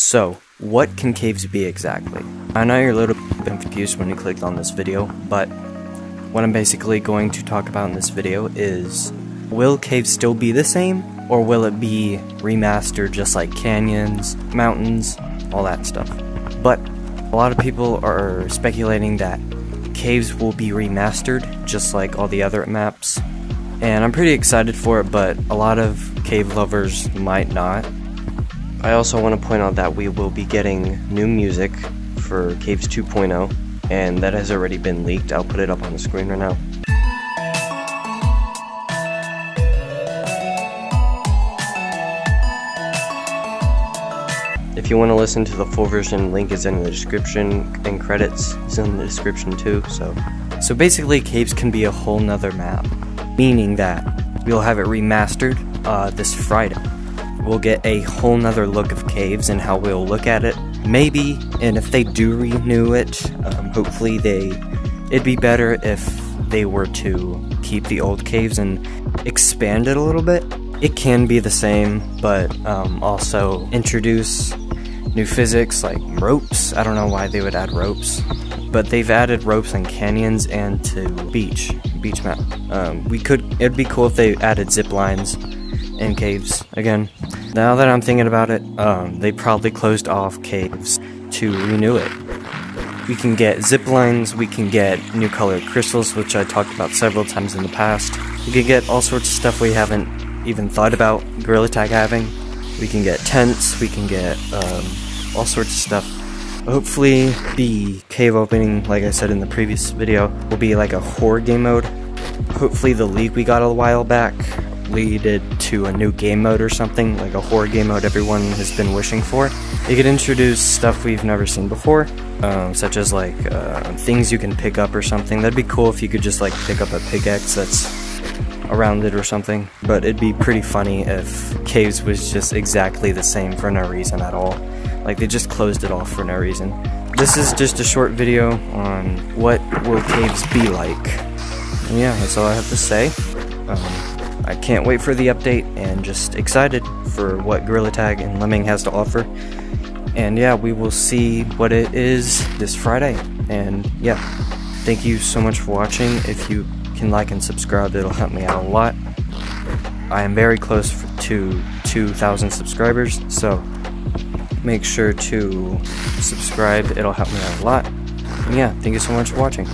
So, what can caves be exactly? I know you're a little confused when you clicked on this video, but what I'm basically going to talk about in this video is will caves still be the same, or will it be remastered just like canyons, mountains, all that stuff? But a lot of people are speculating that caves will be remastered just like all the other maps, and I'm pretty excited for it, but a lot of cave lovers might not. I also want to point out that we will be getting new music for Caves 2.0, and that has already been leaked. I'll put it up on the screen right now. If you want to listen to the full version, link is in the description, and credits is in the description too. So, so basically, Caves can be a whole nother map, meaning that we'll have it remastered uh, this Friday we'll get a whole nother look of caves and how we'll look at it. Maybe, and if they do renew it, um, hopefully they. It'd be better if they were to keep the old caves and expand it a little bit. It can be the same, but um, also introduce new physics like ropes. I don't know why they would add ropes, but they've added ropes in canyons and to beach beach map. Um, we could. It'd be cool if they added zip lines and caves again. Now that I'm thinking about it, um, they probably closed off caves to renew it. We can get zip lines, we can get new colored crystals, which I talked about several times in the past. We can get all sorts of stuff we haven't even thought about Gorilla Tag having. We can get tents, we can get um, all sorts of stuff. Hopefully, the cave opening, like I said in the previous video, will be like a horror game mode. Hopefully, the leak we got a while back leaded to a new game mode or something, like a horror game mode everyone has been wishing for. It could introduce stuff we've never seen before, um, such as like uh, things you can pick up or something. That'd be cool if you could just like pick up a pickaxe that's around it or something. But it'd be pretty funny if Caves was just exactly the same for no reason at all. Like they just closed it off for no reason. This is just a short video on what will caves be like. And yeah, that's all I have to say. Um, I can't wait for the update and just excited for what Gorilla Tag and Lemming has to offer. And yeah, we will see what it is this Friday. And yeah, thank you so much for watching. If you can like and subscribe, it'll help me out a lot. I am very close to 2,000 subscribers, so make sure to subscribe. It'll help me out a lot. And yeah, thank you so much for watching.